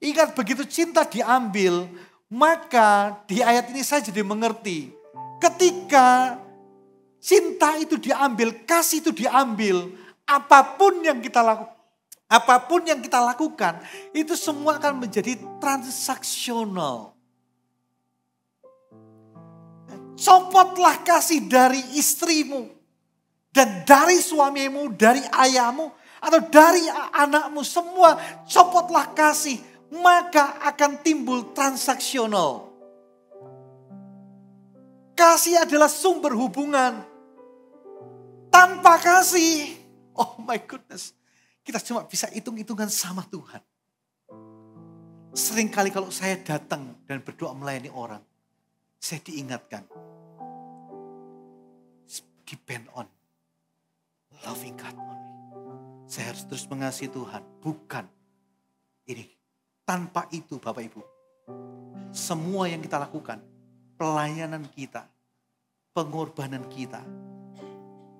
Ingat begitu cinta diambil, maka di ayat ini saya jadi mengerti. Ketika cinta itu diambil, kasih itu diambil, apa pun yang kita lakukan, Apa pun yang kita lakukan, itu semua akan menjadi transaksional. Copotlah kasih dari istrimu, dan dari suamimu, dari ayahmu, atau dari anakmu, semua copotlah kasih, maka akan timbul transaksional. Kasih adalah sumber hubungan. Tanpa kasih, oh my goodness, kita cuma bisa hitung-hitungan sama Tuhan. Seringkali kalau saya datang dan berdoa melayani orang, saya diingatkan. Depend on loving God only. Saya harus terus mengasihi Tuhan, bukan ini. Tanpa itu Bapak Ibu, semua yang kita lakukan, pelayanan kita, pengorbanan kita,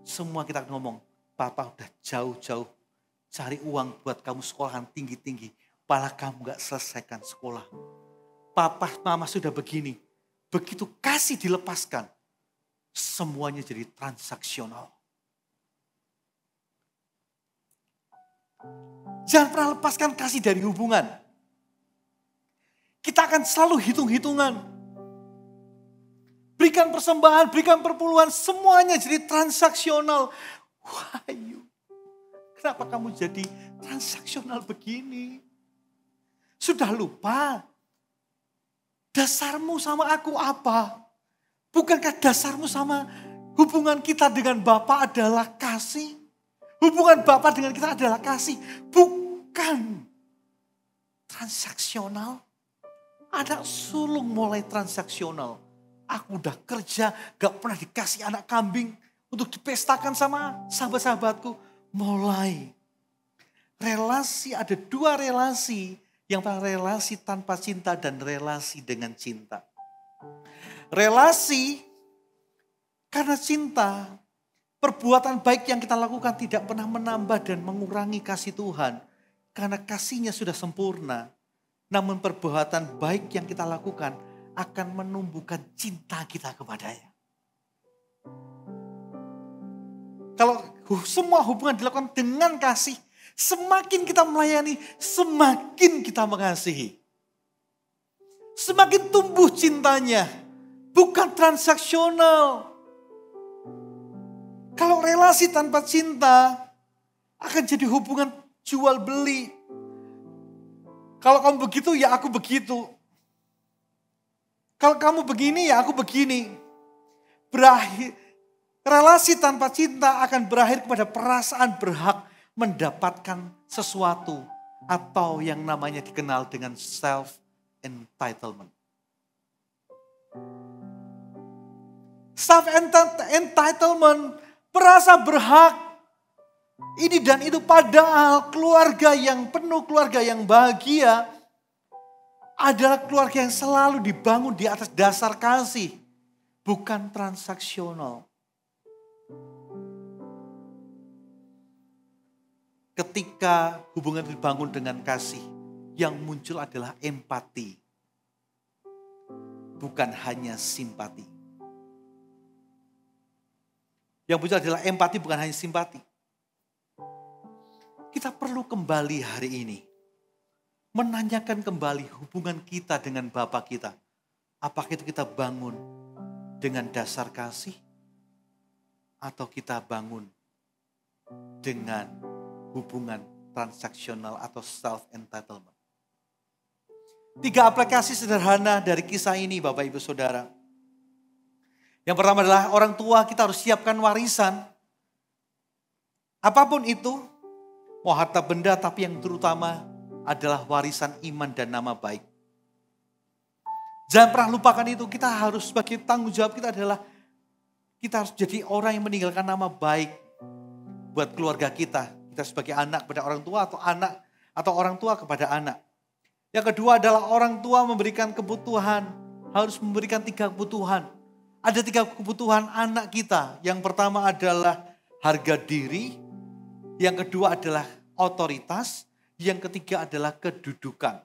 semua kita ngomong, Papa udah jauh-jauh cari uang buat kamu sekolahan tinggi-tinggi. Pala kamu gak selesaikan sekolah. Papa, mama sudah begini. Begitu kasih dilepaskan, semuanya jadi transaksional. Jangan pernah lepaskan kasih dari hubungan. Kita akan selalu hitung-hitungan. Berikan persembahan, berikan perpuluhan, semuanya jadi transaksional. Wahyu. Kenapa kamu jadi transaksional begini? Sudah lupa. Dasarmu sama aku apa? Bukankah dasarmu sama hubungan kita dengan Bapak adalah kasih? Hubungan Bapak dengan kita adalah kasih. Bukan transaksional. Anak sulung mulai transaksional. Aku udah kerja, gak pernah dikasih anak kambing untuk dipestakan sama sahabat-sahabatku mulai. Relasi, ada dua relasi Yang pertama relasi tanpa cinta dan relasi dengan cinta. Relasi karena cinta, perbuatan baik yang kita lakukan tidak pernah menambah dan mengurangi kasih Tuhan. Karena kasihnya sudah sempurna. Namun perbuatan baik yang kita lakukan akan menumbuhkan cinta kita kepadanya. Kalau semua hubungan dilakukan dengan kasih, semakin kita melayani, semakin kita mengasihi. Semakin tumbuh cintanya, bukan transaksional. Kalau relasi tanpa cinta akan jadi hubungan jual beli. Kalau kamu begitu ya aku begitu. Kalau kamu begini ya aku begini. Berakhir relasi tanpa cinta akan berakhir kepada perasaan berhak mendapatkan sesuatu atau yang namanya dikenal dengan self entitlement. Self entitlement merasa berhak ini dan itu padahal keluarga yang penuh, keluarga yang bahagia adalah keluarga yang selalu dibangun di atas dasar kasih, bukan transaksional. Ketika hubungan dibangun dengan kasih, yang muncul adalah empati, bukan hanya simpati. Yang muncul adalah empati bukan hanya simpati. Kita perlu kembali hari ini. Menanyakan kembali hubungan kita dengan Bapak kita. Apakah itu kita bangun dengan dasar kasih? Atau kita bangun dengan hubungan transaksional atau self-entitlement? Tiga aplikasi sederhana dari kisah ini Bapak Ibu Saudara yang pertama adalah orang tua kita harus siapkan warisan. Apa pun itu, mau harta benda tapi yang terutama adalah warisan iman dan nama baik. Jangan pernah lupakan itu, kita harus sebagai tanggung jawab kita adalah kita harus jadi orang yang meninggalkan nama baik buat keluarga kita. Kita sebagai anak pada orang tua atau anak atau orang tua kepada anak. Yang kedua adalah orang tua memberikan kebutuhan, harus memberikan tiga kebutuhan ada tiga kebutuhan anak kita. Yang pertama adalah harga diri, yang kedua adalah otoritas, yang ketiga adalah kedudukan.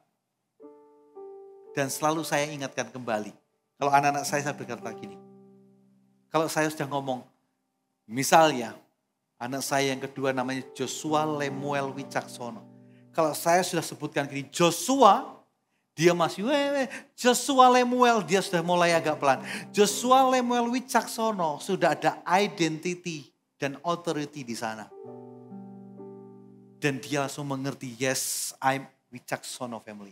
Dan selalu saya ingatkan kembali, kalau anak-anak saya saya berkata gini, kalau saya sudah ngomong, misalnya anak saya yang kedua namanya Joshua Lemuel Wicaksono. Kalau saya sudah sebutkan gini, Joshua dia masih, weh, Joshua Lemuel, dia sudah mulai agak pelan. Joshua Lemuel Wicaksono sudah ada identity dan authority di sana. Dan dia langsung mengerti, yes, I'm Wicaksono family.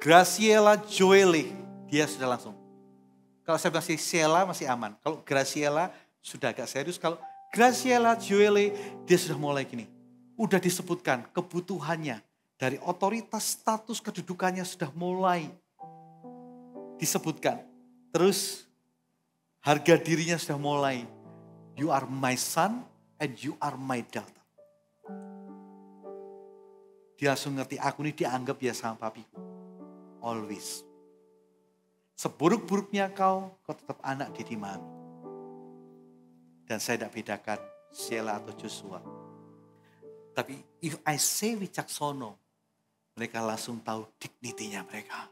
Graciela Joeli, dia sudah langsung. Kalau saya masih Sheila masih aman. Kalau Graciela sudah agak serius. Kalau Graciela Joeli, dia sudah mulai gini. Udah disebutkan kebutuhannya dari otoritas status kedudukannya sudah mulai disebutkan. Terus harga dirinya sudah mulai. You are my son and you are my daughter. Dia langsung ngerti aku ini dianggap ya sama papiku. Always. Seburuk-buruknya kau, kau tetap anak di mami. Dan saya tidak bedakan Sheila atau Joshua. Tapi if I say Wicaksono, mereka langsung tahu dignitinya mereka.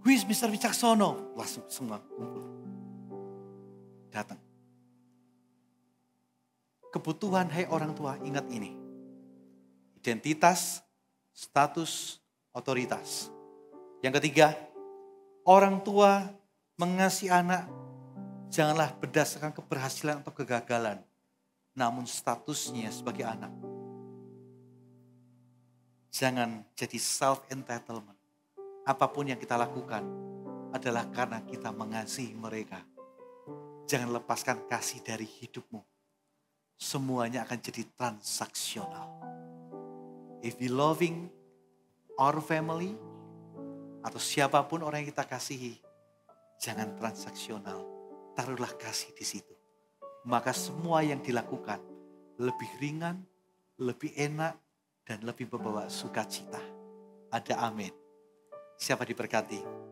Who is Mr. Wicaksono? Langsung semua kumpul. Datang. Kebutuhan hai orang tua, ingat ini. Identitas, status, otoritas. Yang ketiga, orang tua mengasihi anak janganlah berdasarkan keberhasilan atau kegagalan, namun statusnya sebagai anak. Jangan jadi self entitlement. Apa pun yang kita lakukan adalah karena kita mengasihi mereka. Jangan lepaskan kasih dari hidupmu. Semuanya akan jadi transaksional. If you loving our family atau siapa pun orang yang kita kasihi, jangan transaksional. Taruhlah kasih di situ. Maka semua yang dilakukan lebih ringan, lebih enak, dan lebih membawa sukacita. Ada amin. Siapa diberkati?